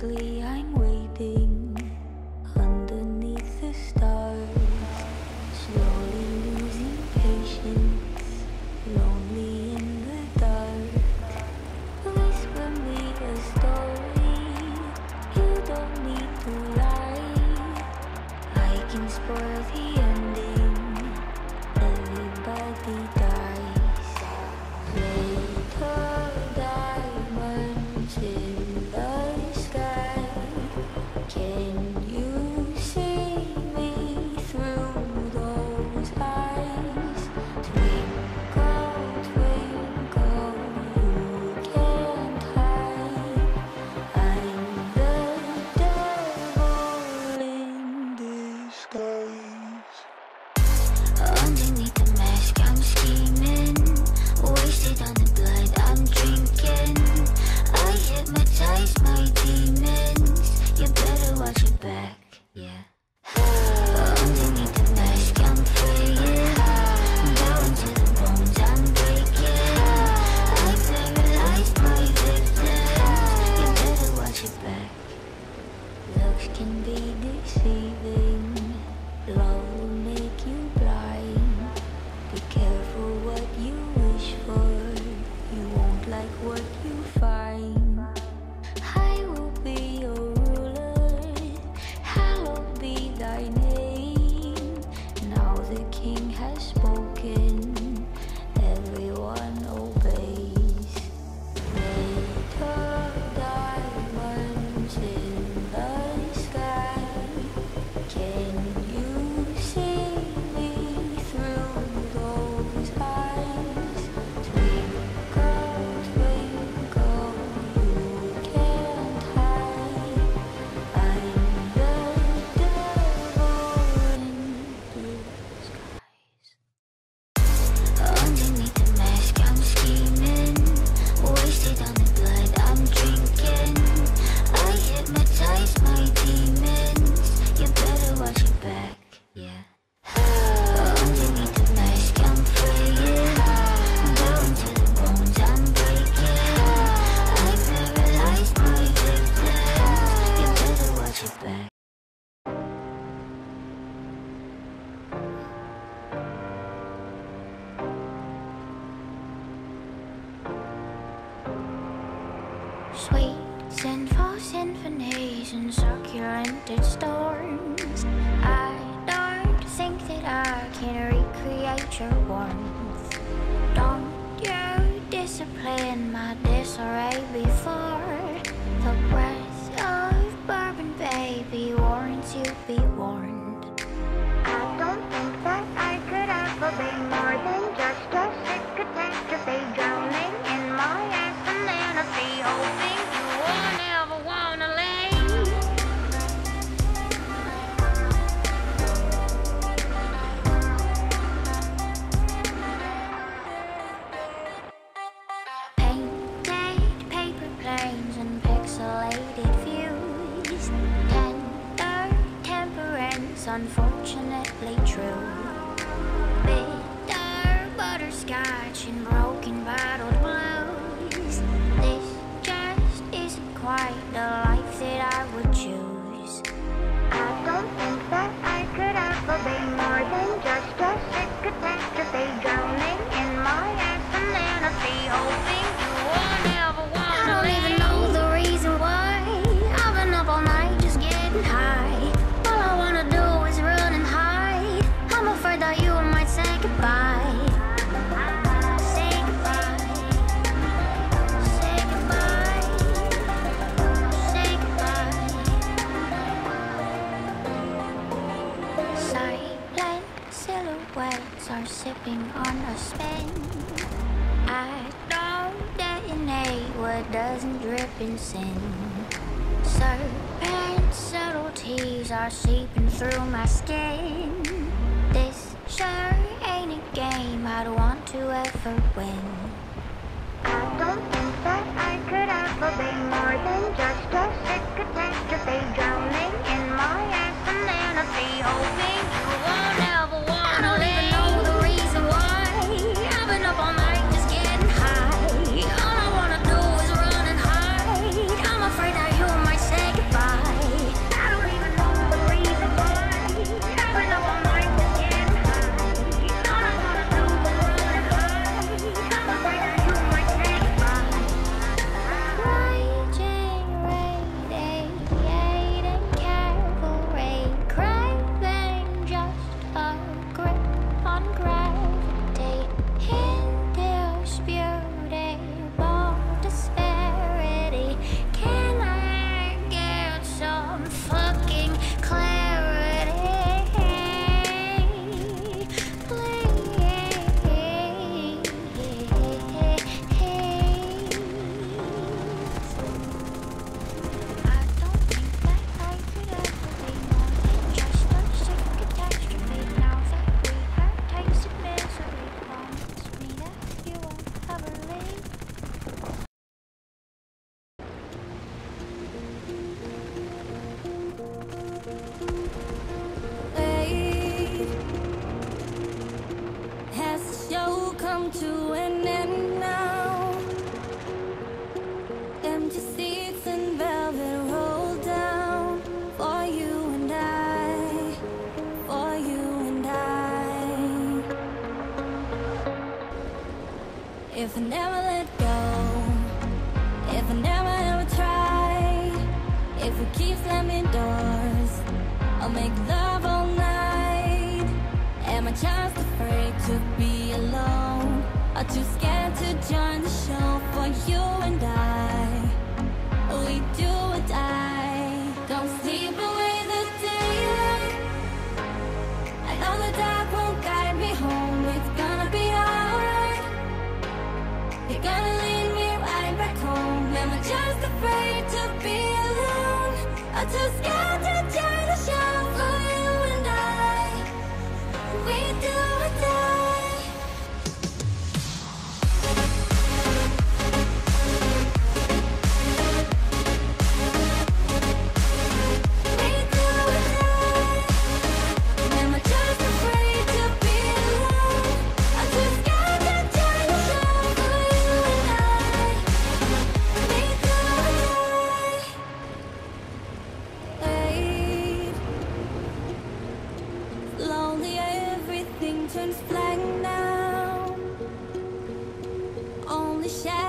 ugly. deceiving love. Sweet and false and succulent storms. I don't think that I can recreate your warmth. Don't you discipline my disarray? unfortunately true. Bitter butterscotch and brown. whales are sipping on a spin. I know that in Haywood doesn't drip in sin. Serpent subtleties are seeping through my skin. This sure ain't a game I'd want to ever win. I don't think that I could ever be more than just a sick be drowning in my ass and then a if I never let go, if I never ever try, if we keep slamming doors, I'll make love all night. Am I just afraid to be alone? Or too scared to join the show for you and I? We do afraid to be alone? Or too scared mountains flatten now. Only shadows.